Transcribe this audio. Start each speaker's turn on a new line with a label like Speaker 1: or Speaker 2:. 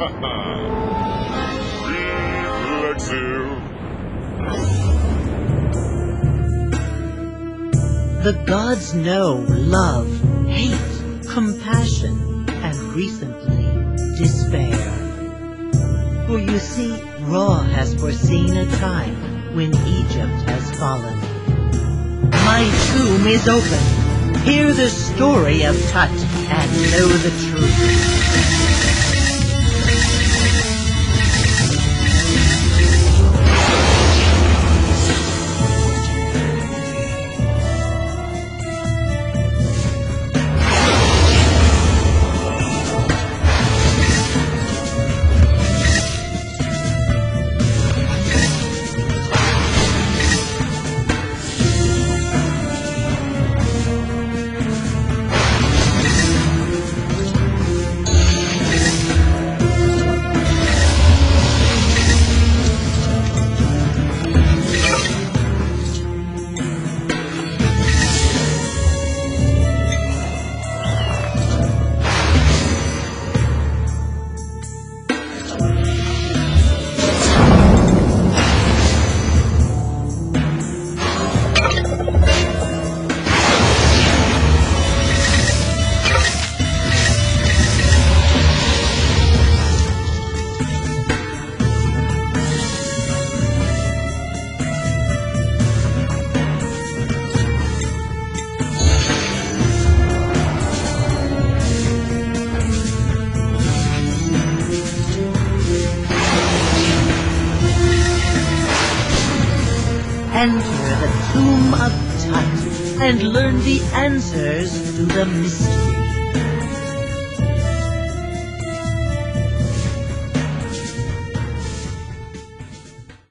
Speaker 1: The gods know love, hate, compassion, and recently, despair. For you see, Ra has foreseen a time when Egypt has fallen. My tomb is open. Hear the story of Tut and know the truth. Enter the tomb of Tut and learn the answers to the mystery.